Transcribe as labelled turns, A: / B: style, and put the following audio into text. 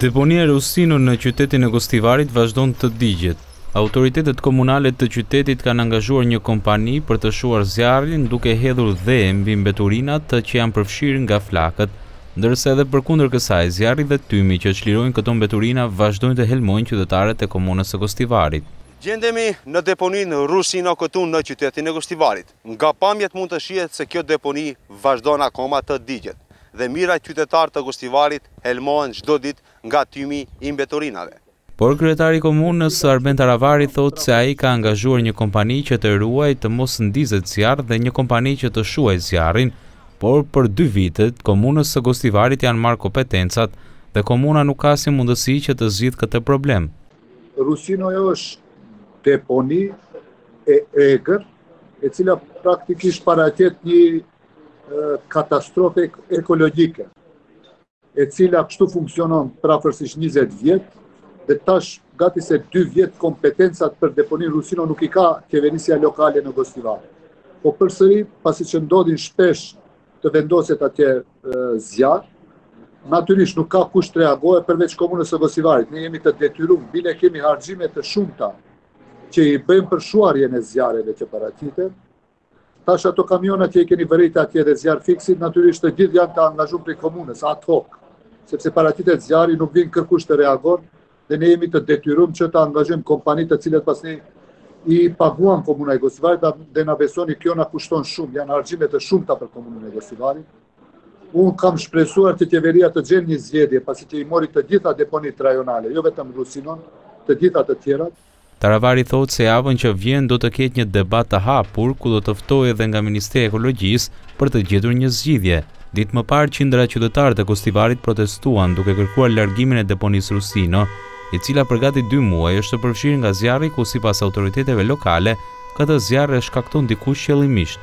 A: Deponia e Rusinos në qytetin e Gostivarit vazhdon të digjet. Autoritetet komunale të qytetit kanë angazhuar një kompani për të shuar zjarrin duke hedhur dhe mbi mbeturinat që janë përfshirë nga flakët. Ndërsa edhe përkundër kësaj, zjarri dhe tymi që çlirojnë këto mbeturina vazhdojnë të helmojnë qytetarët e komunës së Gostivarit.
B: Gjendemi në deponinë Rusino këtu në qytetin e Gostivarit. Nga pamjet mund të shihet se kjo deponi vazhdon akoma të digjet dhe mijëra qytetarë të Gostivarit helmohen çdo ditë nga tymi i mbeturinave.
A: Por kryetari i komunës, Arben Taravari thotë se ai ka angazhuar një kompani që të ruajë të mos ndizet zjarr dhe një kompani që të shuajë zjarrin, por për dy vite komunës së Gostivarit i janë marrë kompetencat dhe komuna nuk ka asi mundësi që të zgjidhë këtë problem.
C: Rusinoja është deponi e egër, e cila praktikisht paraqet një katastrofë ekologjike, e cila kështu funksionon prafërsisht 20 vjet dhe tash gati se 2 vjet kompetencat për deponin Rusino nuk i ka qeverisja lokale në Gostivar. Po përsëri, pasi që ndodhin shpesh të vendoset atje zjarr, natyrisht nuk ka kush të reagojë përveç komunës së Gostivarit. Ne jemi të detyrum, bile kemi harxhime të shumta Që i bëjmë për shuarjen e zjarreve që paraqiten, tash ato kamionat që i keni vërejtë atje dhe zjarrfikësit, natyrisht të gjithë janë të angazhum prej komunës, ad hoc, sepse paraqitet zjarri, nuk vjen kërkush të reagon, dhe ne jemi të detyrum që të angazhojmë kompani të cilat pastaj i paguan komuna e Gostivarit dhe na besoni kjo na kushton shumë, janë harxhime të shumta për komunën e Gostivarit. Unë kam shpresuar që qeveria të gjenë një zgjidhje, pasi që i mori të gjitha deponitë rajonale, jo vetëm Rusinon, të gjitha të tjerat.
A: Taravari thotë se javën që vjen do të ketë një debat të hapur, ku do të ftojë edhe nga Ministria e Ekologjisë për të gjetur një zgjidhje. Ditë më parë qindra qytetarë të Gostivarit protestuan duke kërkuar largimin e deponisë Rusino, e cila për gati dy muaj është përfshirë nga zjarri ku sipas autoriteteve lokale Këtë zjarr e shkakton dikush qëllimisht.